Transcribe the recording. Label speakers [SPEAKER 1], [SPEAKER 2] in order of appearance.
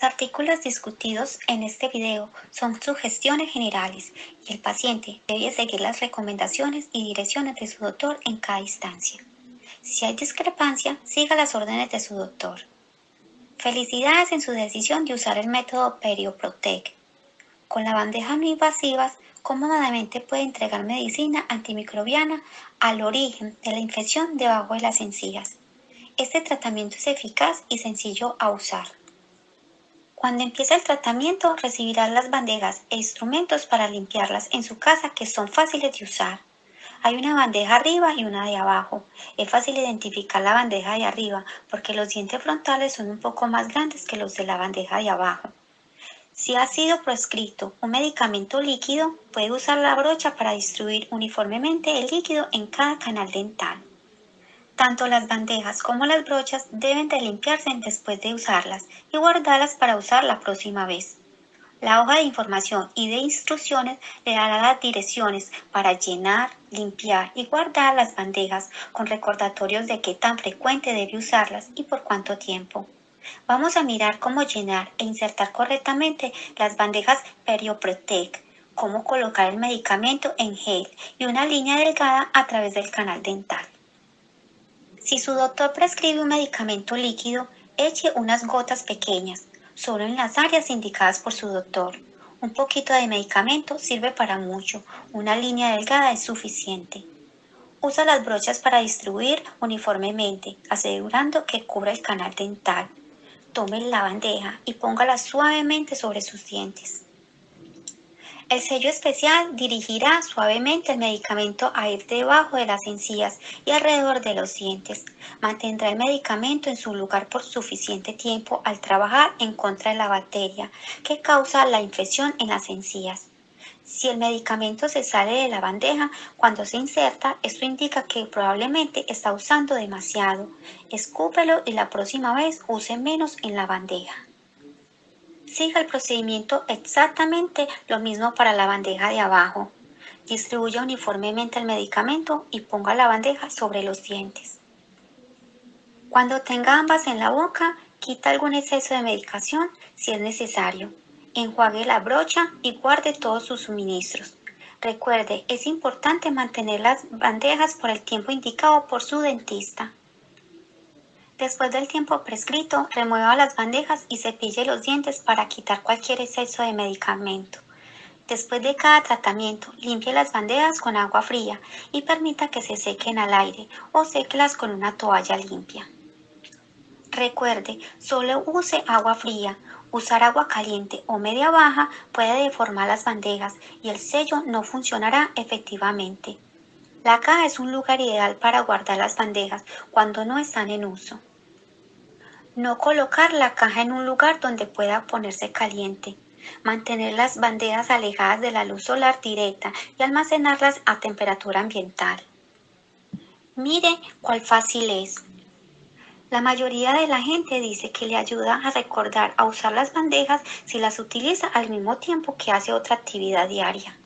[SPEAKER 1] Los artículos discutidos en este video son sugestiones generales y el paciente debe seguir las recomendaciones y direcciones de su doctor en cada instancia. Si hay discrepancia, siga las órdenes de su doctor. Felicidades en su decisión de usar el método Perioprotec. Con la bandeja no invasivas, cómodamente puede entregar medicina antimicrobiana al origen de la infección debajo de las encías. Este tratamiento es eficaz y sencillo a usar. Cuando empiece el tratamiento, recibirá las bandejas e instrumentos para limpiarlas en su casa que son fáciles de usar. Hay una bandeja arriba y una de abajo. Es fácil identificar la bandeja de arriba porque los dientes frontales son un poco más grandes que los de la bandeja de abajo. Si ha sido prescrito un medicamento líquido, puede usar la brocha para distribuir uniformemente el líquido en cada canal dental. Tanto las bandejas como las brochas deben de limpiarse después de usarlas y guardarlas para usar la próxima vez. La hoja de información y de instrucciones le dará las direcciones para llenar, limpiar y guardar las bandejas con recordatorios de qué tan frecuente debe usarlas y por cuánto tiempo. Vamos a mirar cómo llenar e insertar correctamente las bandejas Perioprotec, cómo colocar el medicamento en gel y una línea delgada a través del canal dental. Si su doctor prescribe un medicamento líquido, eche unas gotas pequeñas, solo en las áreas indicadas por su doctor. Un poquito de medicamento sirve para mucho, una línea delgada es suficiente. Usa las brochas para distribuir uniformemente, asegurando que cubra el canal dental. Tome la bandeja y póngala suavemente sobre sus dientes. El sello especial dirigirá suavemente el medicamento a ir debajo de las encías y alrededor de los dientes. Mantendrá el medicamento en su lugar por suficiente tiempo al trabajar en contra de la bacteria que causa la infección en las encías. Si el medicamento se sale de la bandeja cuando se inserta, esto indica que probablemente está usando demasiado. Escúpelo y la próxima vez use menos en la bandeja. Siga el procedimiento exactamente lo mismo para la bandeja de abajo. Distribuya uniformemente el medicamento y ponga la bandeja sobre los dientes. Cuando tenga ambas en la boca, quita algún exceso de medicación si es necesario. Enjuague la brocha y guarde todos sus suministros. Recuerde, es importante mantener las bandejas por el tiempo indicado por su dentista. Después del tiempo prescrito, remueva las bandejas y cepille los dientes para quitar cualquier exceso de medicamento. Después de cada tratamiento, limpie las bandejas con agua fría y permita que se sequen al aire o séquelas con una toalla limpia. Recuerde, solo use agua fría. Usar agua caliente o media baja puede deformar las bandejas y el sello no funcionará efectivamente. La caja es un lugar ideal para guardar las bandejas cuando no están en uso. No colocar la caja en un lugar donde pueda ponerse caliente. Mantener las bandejas alejadas de la luz solar directa y almacenarlas a temperatura ambiental. Mire cuál fácil es. La mayoría de la gente dice que le ayuda a recordar a usar las bandejas si las utiliza al mismo tiempo que hace otra actividad diaria.